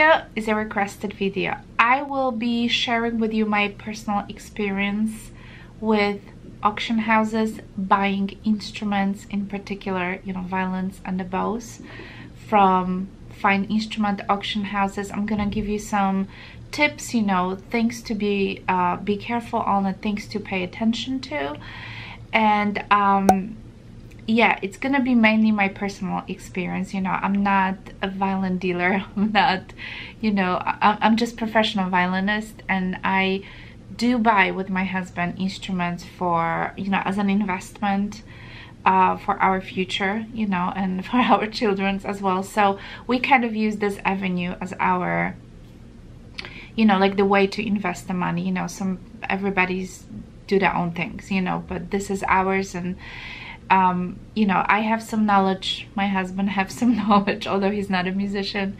video is a requested video. I will be sharing with you my personal experience with auction houses buying instruments in particular you know violins and the bows from fine instrument auction houses i'm gonna give you some tips you know things to be uh, be careful on and things to pay attention to and um, yeah it's gonna be mainly my personal experience you know. I'm not a violin dealer. I'm not you know i'm just professional violinist and i do buy with my husband instruments for you know as an investment uh, for our future you know and for our children's as well. So we kind of use this avenue as our you know like the way to invest the money you know. Some everybody's do their own things you know but this is ours and um, you know, I have some knowledge, my husband have some knowledge, although he's not a musician.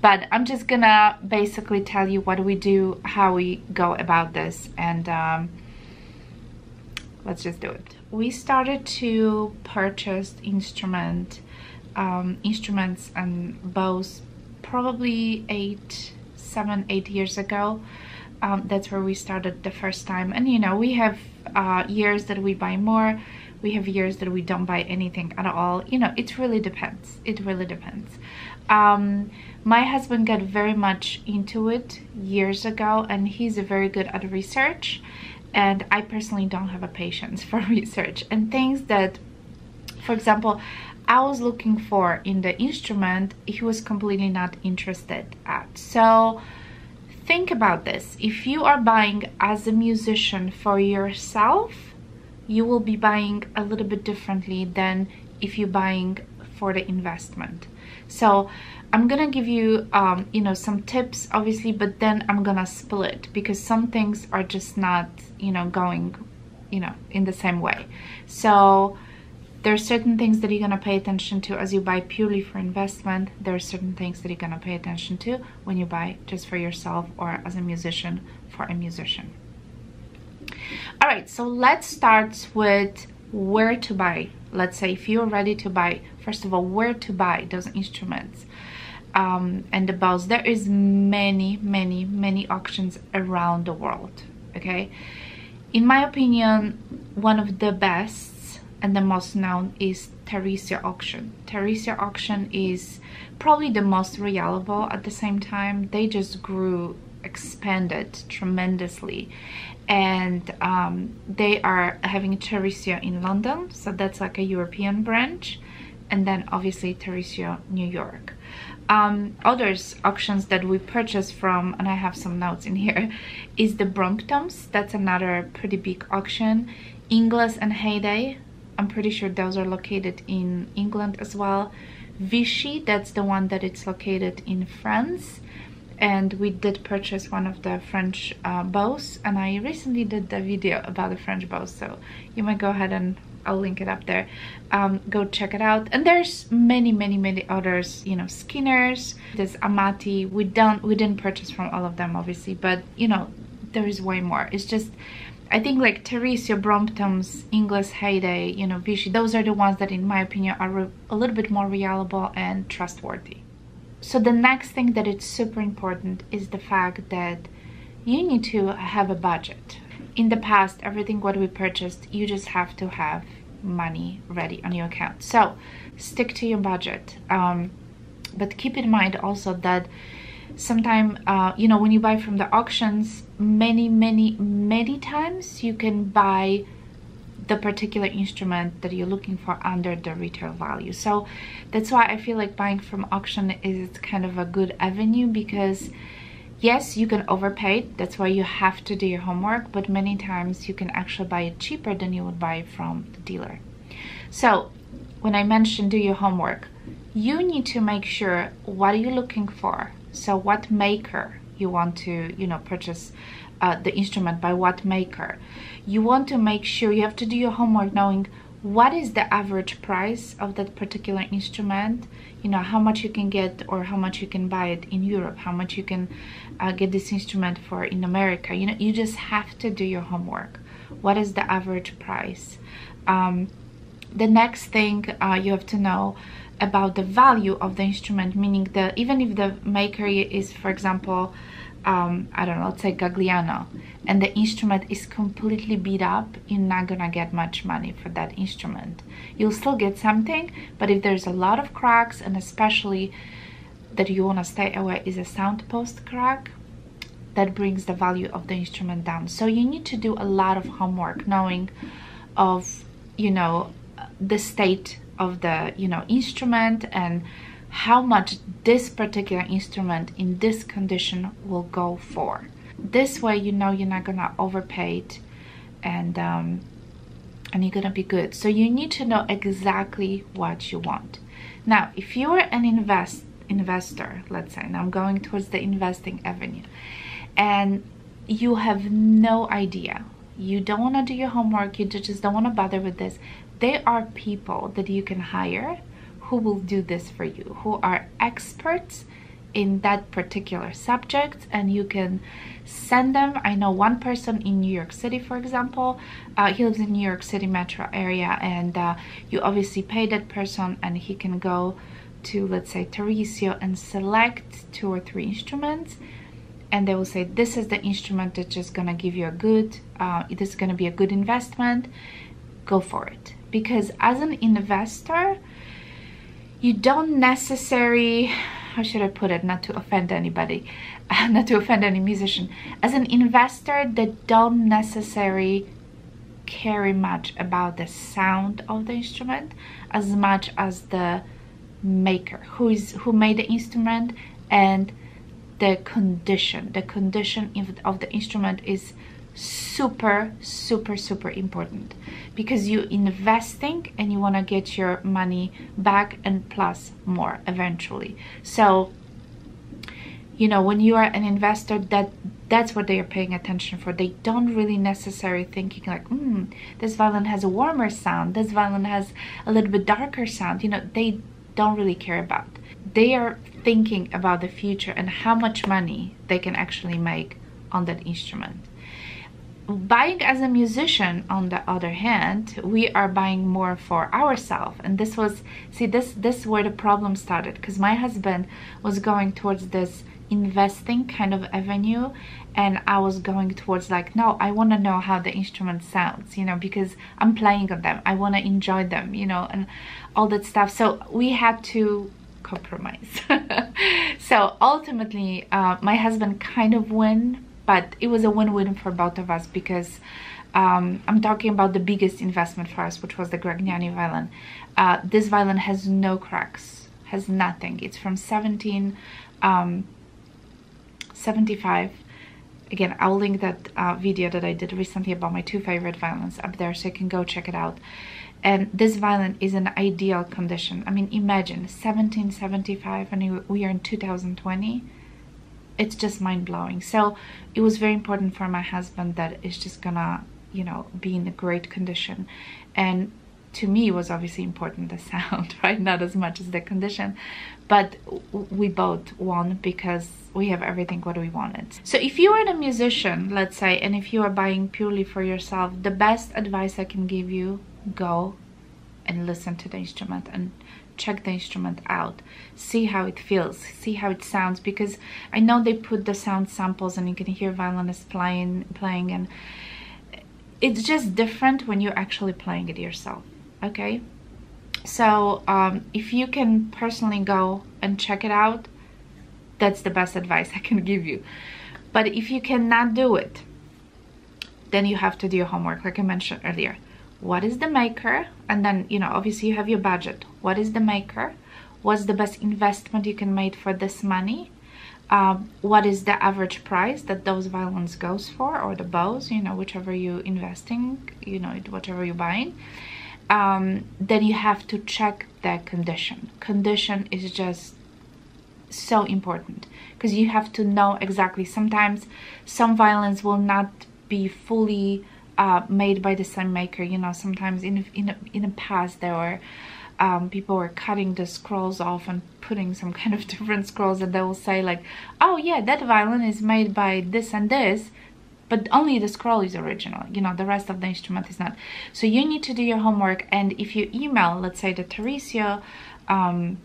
But I'm just gonna basically tell you what we do, how we go about this, and um, let's just do it. We started to purchase instrument, um, instruments and bows probably eight, seven, eight years ago. Um, that's where we started the first time. And you know, we have uh, years that we buy more, we have years that we don't buy anything at all. You know it really depends. It really depends. Um, my husband got very much into it years ago and he's a very good at research and I personally don't have a patience for research. And things that for example I was looking for in the instrument he was completely not interested at. So think about this. If you are buying as a musician for yourself you will be buying a little bit differently than if you're buying for the investment. So I'm gonna give you um, you know some tips obviously but then I'm gonna split because some things are just not you know going you know in the same way. So there are certain things that you're gonna pay attention to as you buy purely for investment. There are certain things that you're gonna pay attention to when you buy just for yourself or as a musician for a musician all right so let's start with where to buy. Let's say if you're ready to buy first of all where to buy those instruments. Um, and the bows there is many many many auctions around the world okay? In my opinion one of the best and the most known is Tarisio auction. Tarisio auction is probably the most reliable at the same time. They just grew expanded tremendously. And um, they are having Tarisio in London so that's like a European branch and then obviously Tarisio New York. Um, others auctions that we purchased from and I have some notes in here is the Bromptons. That's another pretty big auction. Ingles and Hayday I'm pretty sure those are located in England as well. Vichy that's the one that it's located in France and we did purchase one of the French uh, bows and I recently did the video about the French bows so you might go ahead and I'll link it up there. Um, go check it out. And there's many many many others you know Skinners there's Amati. We don't we didn't purchase from all of them obviously but you know there is way more. It's just I think like Tarisio Brompton's Ingles Hayday you know Vichy those are the ones that in my opinion are a little bit more reliable and trustworthy so the next thing that it's super important is the fact that you need to have a budget. In the past everything what we purchased you just have to have money ready on your account. So stick to your budget. Um, but keep in mind also that sometimes uh, you know when you buy from the auctions many many many times you can buy the particular instrument that you're looking for under the retail value. So that's why I feel like buying from auction is kind of a good avenue because yes you can overpay. That's why you have to do your homework. But many times you can actually buy it cheaper than you would buy from the dealer. So when I mentioned do your homework you need to make sure what are you looking for. So what maker you want to you know purchase uh, the instrument by what maker you want to make sure you have to do your homework knowing what is the average price of that particular instrument you know how much you can get or how much you can buy it in Europe how much you can uh, get this instrument for in America. You know you just have to do your homework. What is the average price? Um, the next thing uh, you have to know about the value of the instrument meaning that even if the maker is for example um, I don't know, let's say Gagliano, and the instrument is completely beat up, you're not gonna get much money for that instrument. You'll still get something, but if there's a lot of cracks, and especially that you wanna stay away is a sound post crack, that brings the value of the instrument down. So you need to do a lot of homework, knowing of, you know, the state of the you know instrument and how much this particular instrument in this condition will go for. This way you know you're not gonna overpay it and um, and you're gonna be good. So you need to know exactly what you want. Now if you're an invest investor let's say and i'm going towards the investing avenue and you have no idea you don't want to do your homework you just don't want to bother with this there are people that you can hire who will do this for you, who are experts in that particular subject and you can send them. I know one person in new york city for example uh, he lives in new york city metro area and uh, you obviously pay that person and he can go to let's say Tarisio and select two or three instruments and they will say this is the instrument that's just gonna give you a good uh, this is gonna be a good investment. Go for it. Because as an investor you don't necessarily how should I put it not to offend anybody not to offend any musician as an investor they don't necessarily care much about the sound of the instrument as much as the maker who is who made the instrument and the condition. The condition of the instrument is super super super important. Because you're investing and you want to get your money back and plus more eventually. So you know when you are an investor that that's what they are paying attention for. They don't really necessarily thinking like hmm this violin has a warmer sound. This violin has a little bit darker sound. You know they don't really care about. They are thinking about the future and how much money they can actually make on that instrument buying as a musician on the other hand we are buying more for ourselves. And this was see this this where the problem started because my husband was going towards this investing kind of avenue and I was going towards like no I want to know how the instrument sounds you know because I'm playing on them. I want to enjoy them you know and all that stuff. So we had to compromise. So ultimately uh, my husband kind of win but it was a win-win for both of us because um, I'm talking about the biggest investment for us, which was the Gragnani violin. Uh, this violin has no cracks, has nothing. It's from 1775. Um, Again, I'll link that uh, video that I did recently about my two favorite violins up there so you can go check it out. And this violin is in ideal condition. I mean, imagine 1775 and we are in 2020 it's just mind-blowing. So it was very important for my husband that it's just gonna you know be in a great condition. And to me was obviously important the sound right? Not as much as the condition. But we both won because we have everything what we wanted. So if you are a musician let's say and if you are buying purely for yourself the best advice i can give you go and listen to the instrument and check the instrument out see how it feels see how it sounds because i know they put the sound samples and you can hear violinists playing playing and it's just different when you're actually playing it yourself okay? So um, if you can personally go and check it out that's the best advice i can give you. But if you cannot do it then you have to do your homework like i mentioned earlier what is the maker? And then you know obviously you have your budget. What is the maker? What's the best investment you can make for this money? Um, what is the average price that those violins goes for or the bows you know whichever you investing you know whatever you're buying? Um, then you have to check the condition. Condition is just so important because you have to know exactly. Sometimes some violins will not be fully uh, made by the same maker. You know, sometimes in in in the past there were um, people were cutting the scrolls off and putting some kind of different scrolls, and they will say like, "Oh yeah, that violin is made by this and this." But only the scroll is original, you know, the rest of the instrument is not. So you need to do your homework and if you email, let's say the Tarisio um,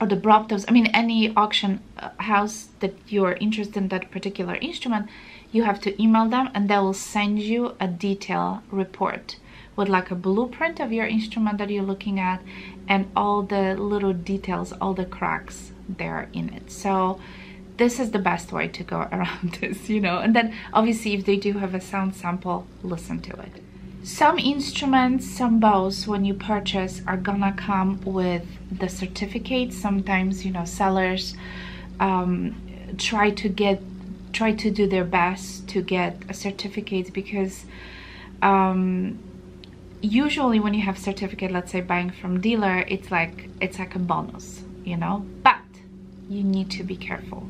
or the Bromptons, I mean any auction uh, house that you're interested in that particular instrument, you have to email them and they will send you a detail report with like a blueprint of your instrument that you're looking at and all the little details, all the cracks there in it. So this is the best way to go around this, you know. And then obviously if they do have a sound sample, listen to it. Some instruments, some bows when you purchase are gonna come with the certificate. Sometimes, you know, sellers um, try to get, try to do their best to get a certificate because um, usually when you have certificate, let's say buying from dealer, it's like, it's like a bonus, you know, but you need to be careful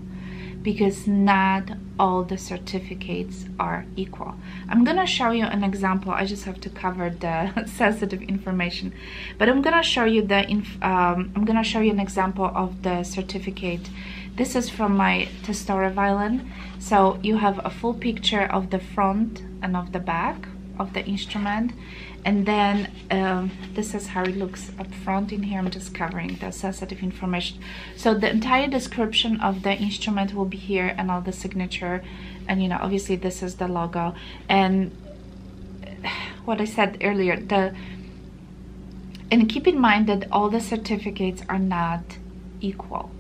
because not all the certificates are equal. I'm gonna show you an example. I just have to cover the sensitive information, but I'm gonna show you the um, I'm gonna show you an example of the certificate. This is from my Testore violin. So you have a full picture of the front and of the back of the instrument. And then um, this is how it looks up front in here. I'm just covering the sensitive information. So the entire description of the instrument will be here and all the signature. And you know obviously this is the logo. And what I said earlier the and keep in mind that all the certificates are not equal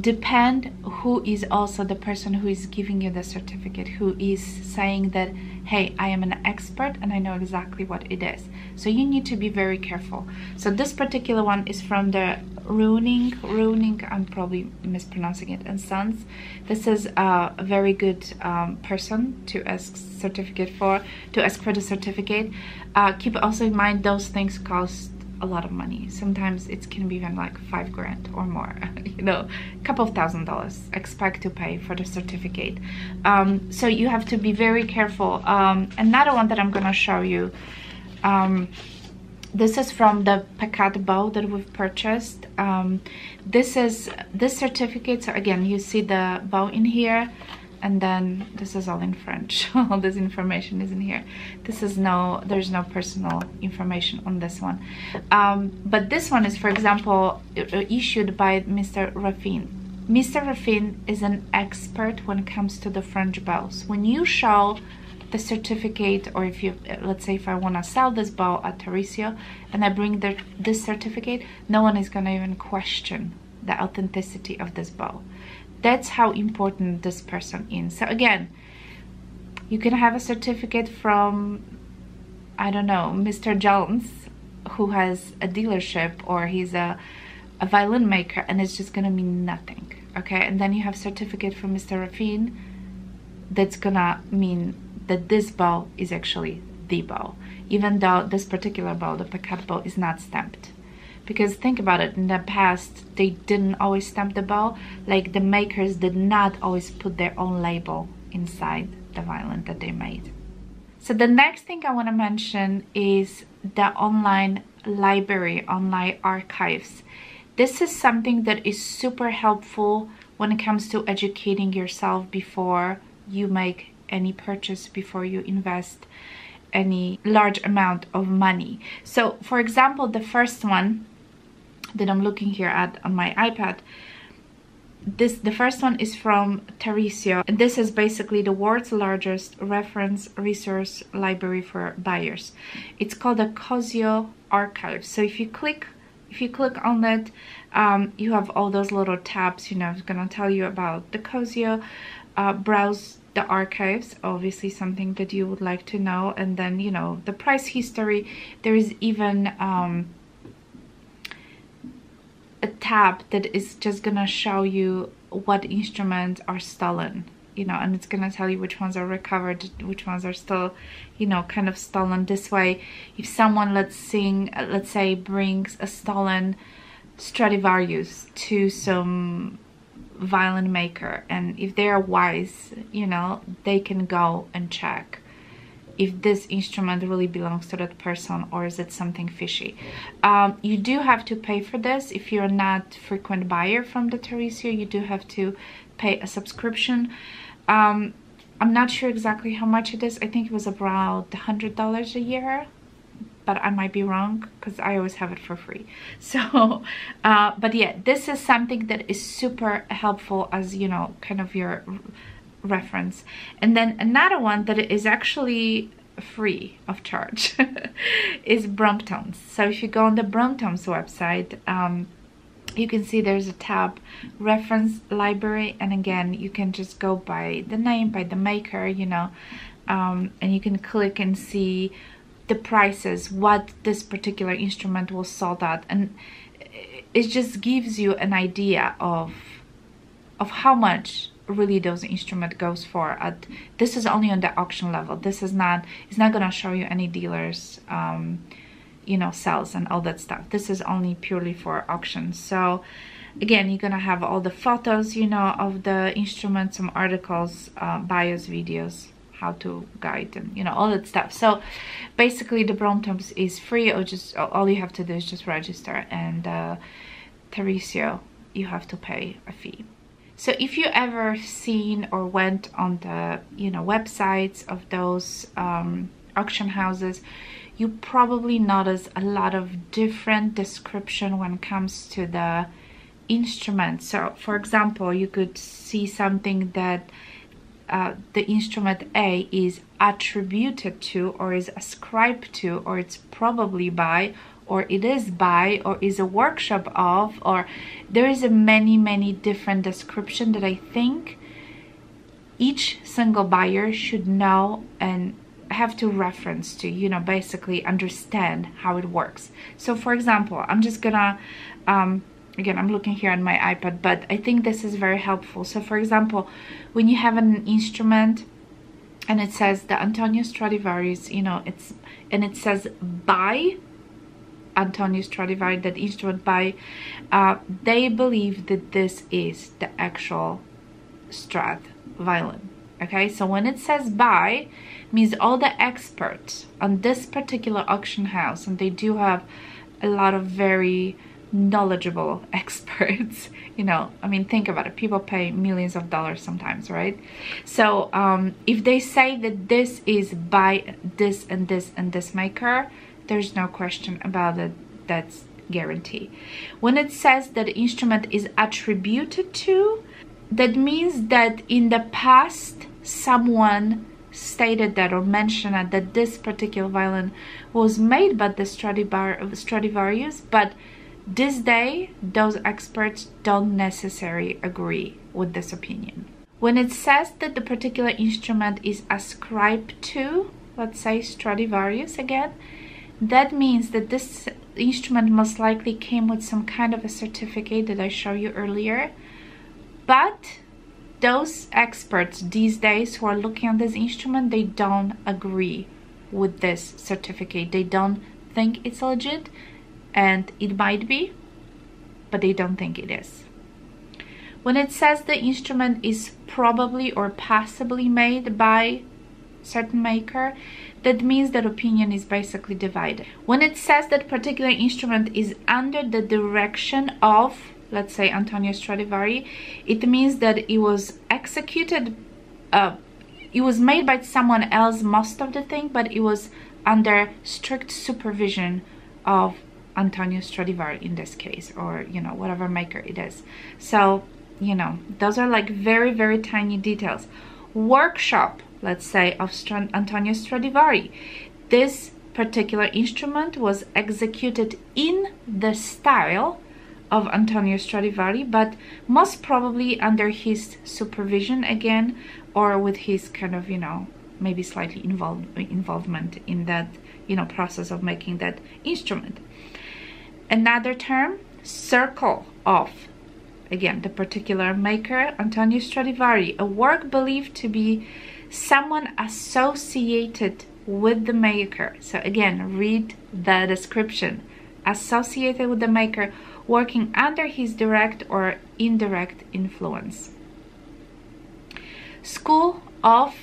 depend who is also the person who is giving you the certificate who is saying that hey i am an expert and i know exactly what it is. So you need to be very careful. So this particular one is from the Reuning Reuning i'm probably mispronouncing it and sons. This is a very good um, person to ask certificate for to ask for the certificate. Uh, keep also in mind those things cost a lot of money. Sometimes it can be even like five grand or more, you know, a couple of thousand dollars expect to pay for the certificate. Um, so you have to be very careful. Um, another one that I'm gonna show you, um, this is from the Peccatte bow that we've purchased. Um, this is, this certificate, so again, you see the bow in here and then this is all in French all this information is in here this is no there's no personal information on this one um, but this one is for example issued by Mr. Raffin Mr. Raffin is an expert when it comes to the French bows when you show the certificate or if you let's say if I want to sell this bow at Tarisio and I bring the, this certificate no one is going to even question the authenticity of this bow that's how important this person is so again you can have a certificate from I don't know Mr. Jones who has a dealership or he's a, a violin maker and it's just gonna mean nothing okay and then you have certificate from Mr. Raffin that's gonna mean that this bow is actually the bow even though this particular bow the Peccatte bow is not stamped because think about it in the past they didn't always stamp the bow like the makers did not always put their own label inside the violin that they made. So the next thing I want to mention is the online library online archives. This is something that is super helpful when it comes to educating yourself before you make any purchase before you invest any large amount of money. So for example the first one that I'm looking here at on my iPad this the first one is from Tarisio and this is basically the world's largest reference resource library for buyers. It's called the Cozio archive. So if you click if you click on it um, you have all those little tabs you know it's gonna tell you about the Cozio uh, browse the archives obviously something that you would like to know and then you know the price history. There is even um, a tab that is just gonna show you what instruments are stolen you know and it's gonna tell you which ones are recovered which ones are still you know kind of stolen. This way if someone let's sing let's say brings a stolen Stradivarius to some violin maker and if they are wise you know they can go and check if this instrument really belongs to that person or is it something fishy. Um, you do have to pay for this. If you're not frequent buyer from the Tarisio, you do have to pay a subscription. Um, I'm not sure exactly how much it is. I think it was about $100 a year but I might be wrong because I always have it for free. So, uh, but yeah, this is something that is super helpful as, you know, kind of your reference. And then another one that is actually free of charge is Bromptons. So if you go on the Bromptons website, um, you can see there's a tab reference library and again you can just go by the name by the maker you know um, and you can click and see the prices what this particular instrument was sold at and it just gives you an idea of of how much really those instrument goes for. At this is only on the auction level. This is not it's not gonna show you any dealers um, you know sales and all that stuff. This is only purely for auction. So again you're gonna have all the photos you know of the instruments some articles uh, bios videos how to guide and you know all that stuff. So basically the Bromptons is free. Or just all you have to do is just register. And uh, Tarisio you have to pay a fee so if you ever seen or went on the you know websites of those um, auction houses you probably notice a lot of different description when it comes to the instrument so for example you could see something that uh, the instrument A is attributed to or is ascribed to or it's probably by or it is by or is a workshop of or there is a many many different description that I think each single buyer should know and have to reference to you know basically understand how it works. So for example I'm just gonna um, again I'm looking here on my iPad but I think this is very helpful. So for example when you have an instrument and it says the Antonio Stradivarius you know it's and it says by Antonio Stradivari that instrument by uh, they believe that this is the actual Strad violin okay? So when it says by means all the experts on this particular auction house and they do have a lot of very knowledgeable experts you know? I mean think about it. People pay millions of dollars sometimes right? So um, if they say that this is by this and this and this maker there's no question about it that's guarantee when it says that the instrument is attributed to that means that in the past someone stated that or mentioned that this particular violin was made by the Stradivarius but this day, those experts don't necessarily agree with this opinion. When it says that the particular instrument is ascribed to, let's say Stradivarius again, that means that this instrument most likely came with some kind of a certificate that I showed you earlier. But those experts these days who are looking at this instrument, they don't agree with this certificate. They don't think it's legit and it might be, but they don't think it is. When it says the instrument is probably or possibly made by certain maker, that means that opinion is basically divided. When it says that particular instrument is under the direction of, let's say, Antonio Stradivari, it means that it was executed, uh, it was made by someone else most of the thing, but it was under strict supervision of Antonio Stradivari in this case or you know whatever maker it is. So you know those are like very very tiny details. Workshop let's say of Antonio Stradivari. This particular instrument was executed in the style of Antonio Stradivari but most probably under his supervision again or with his kind of you know maybe slightly involved involvement in that you know process of making that instrument. Another term, circle of, again, the particular maker, Antonio Stradivari, a work believed to be someone associated with the maker. So again, read the description. Associated with the maker, working under his direct or indirect influence. School of,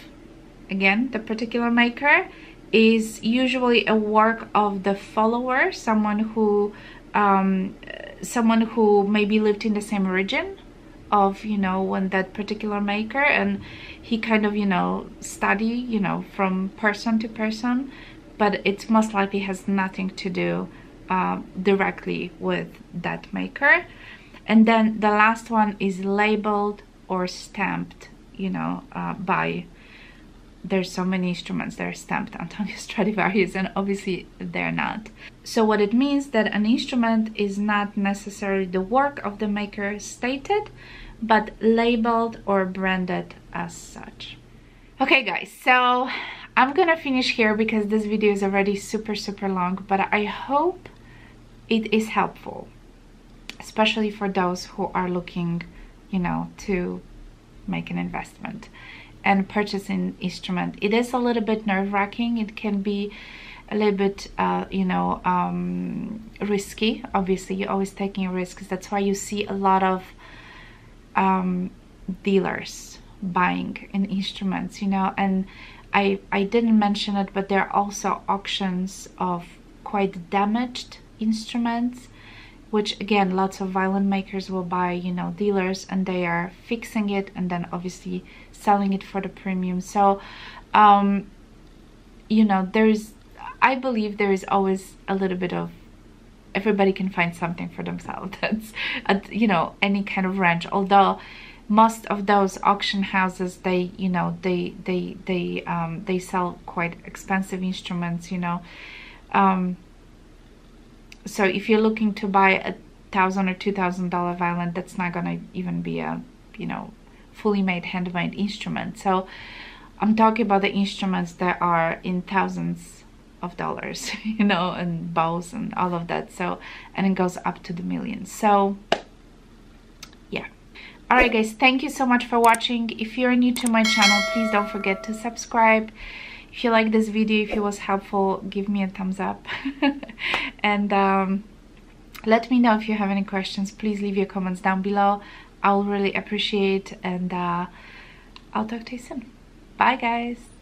again, the particular maker, is usually a work of the follower, someone who um, someone who maybe lived in the same region of you know when that particular maker and he kind of you know study you know from person to person but it most likely has nothing to do uh, directly with that maker and then the last one is labeled or stamped you know uh, by there's so many instruments that are stamped Antonio Stradivarius and obviously they're not. So what it means that an instrument is not necessarily the work of the maker stated, but labeled or branded as such. Okay guys, so I'm gonna finish here because this video is already super super long, but I hope it is helpful, especially for those who are looking, you know, to make an investment and purchase an instrument. It is a little bit nerve-wracking. It can be a little bit, uh, you know, um, risky. Obviously, you're always taking risks. That's why you see a lot of um, dealers buying in instruments, you know, and I, I didn't mention it, but there are also auctions of quite damaged instruments which again lots of violin makers will buy you know dealers and they are fixing it and then obviously selling it for the premium. So um you know there's i believe there is always a little bit of everybody can find something for themselves. That's at, you know any kind of range although most of those auction houses they you know they they they um they sell quite expensive instruments you know. Um so if you're looking to buy a thousand or two thousand dollar violin that's not gonna even be a you know fully made handmade instrument. So i'm talking about the instruments that are in thousands of dollars you know and bows and all of that. So and it goes up to the millions so yeah. Alright guys thank you so much for watching. If you're new to my channel please don't forget to subscribe. If you like this video if it was helpful give me a thumbs up. And um, let me know if you have any questions. Please leave your comments down below. I'll really appreciate and uh, I'll talk to you soon. Bye guys